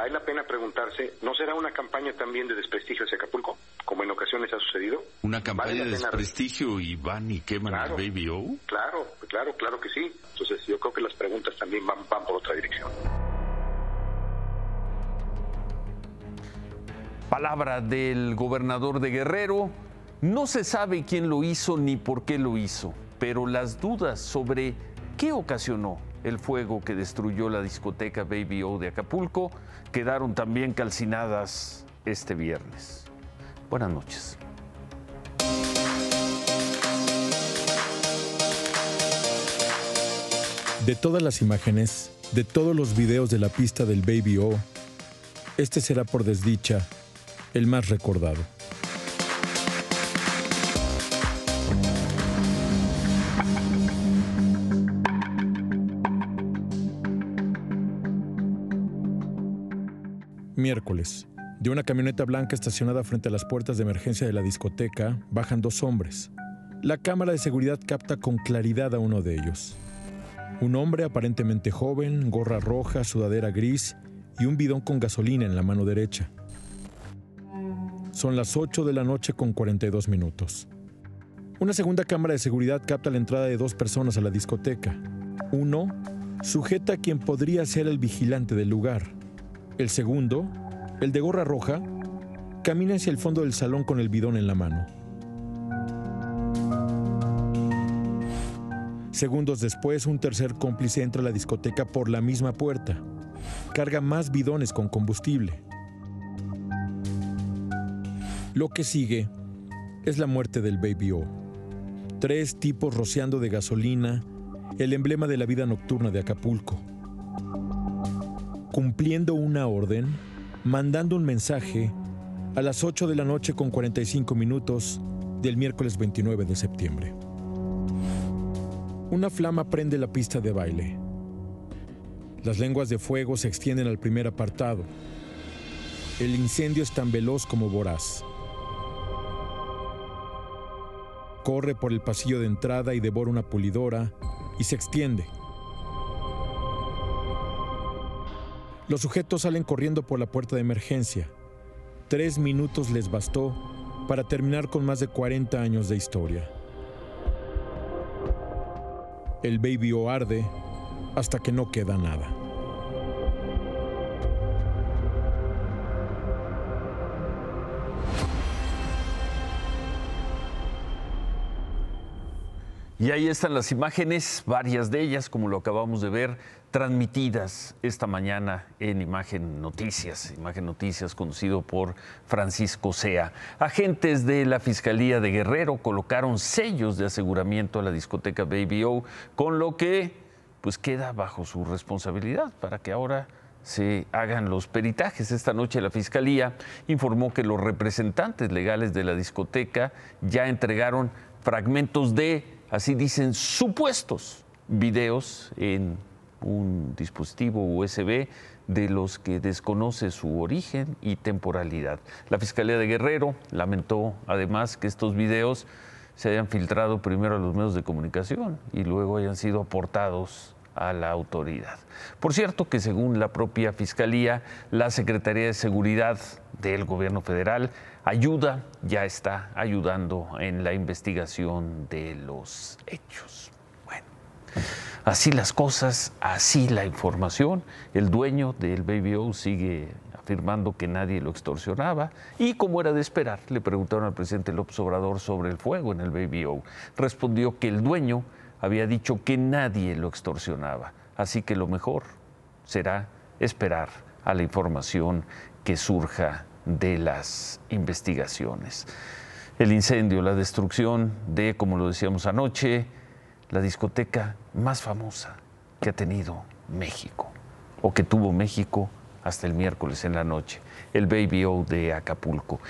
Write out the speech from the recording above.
vale la pena preguntarse, ¿no será una campaña también de desprestigio hacia Acapulco, como en ocasiones ha sucedido? Una campaña de desprestigio y van y queman al Baby O. Claro, claro, claro que sí. Entonces yo creo que las preguntas también van, van por otra dirección. Palabra del gobernador de Guerrero. No se sabe quién lo hizo ni por qué lo hizo, pero las dudas sobre qué ocasionó el fuego que destruyó la discoteca Baby O de Acapulco quedaron también calcinadas este viernes. Buenas noches. De todas las imágenes, de todos los videos de la pista del Baby O, este será por desdicha el más recordado. Miércoles. De una camioneta blanca estacionada frente a las puertas de emergencia de la discoteca, bajan dos hombres. La cámara de seguridad capta con claridad a uno de ellos. Un hombre aparentemente joven, gorra roja, sudadera gris y un bidón con gasolina en la mano derecha. Son las 8 de la noche con 42 minutos. Una segunda cámara de seguridad capta la entrada de dos personas a la discoteca. Uno sujeta a quien podría ser el vigilante del lugar. El segundo, el de gorra roja, camina hacia el fondo del salón con el bidón en la mano. Segundos después, un tercer cómplice entra a la discoteca por la misma puerta. Carga más bidones con combustible. Lo que sigue es la muerte del Baby O. Tres tipos rociando de gasolina, el emblema de la vida nocturna de Acapulco. Cumpliendo una orden, mandando un mensaje a las 8 de la noche con 45 minutos del miércoles 29 de septiembre. Una flama prende la pista de baile. Las lenguas de fuego se extienden al primer apartado. El incendio es tan veloz como voraz. corre por el pasillo de entrada y devora una pulidora y se extiende. Los sujetos salen corriendo por la puerta de emergencia. Tres minutos les bastó para terminar con más de 40 años de historia. El baby arde hasta que no queda nada. Y ahí están las imágenes, varias de ellas, como lo acabamos de ver, transmitidas esta mañana en Imagen Noticias, Imagen Noticias conducido por Francisco Sea. Agentes de la Fiscalía de Guerrero colocaron sellos de aseguramiento a la discoteca Baby O, con lo que pues queda bajo su responsabilidad para que ahora se hagan los peritajes. Esta noche la Fiscalía informó que los representantes legales de la discoteca ya entregaron fragmentos de así dicen, supuestos videos en un dispositivo USB de los que desconoce su origen y temporalidad. La Fiscalía de Guerrero lamentó además que estos videos se hayan filtrado primero a los medios de comunicación y luego hayan sido aportados a la autoridad. Por cierto que según la propia Fiscalía, la Secretaría de Seguridad del Gobierno Federal ayuda, ya está ayudando en la investigación de los hechos. Bueno, así las cosas, así la información. El dueño del Baby O sigue afirmando que nadie lo extorsionaba y como era de esperar, le preguntaron al presidente López Obrador sobre el fuego en el Baby O. Respondió que el dueño había dicho que nadie lo extorsionaba, así que lo mejor será esperar a la información que surja de las investigaciones. El incendio, la destrucción de, como lo decíamos anoche, la discoteca más famosa que ha tenido México, o que tuvo México hasta el miércoles en la noche, el Baby O de Acapulco.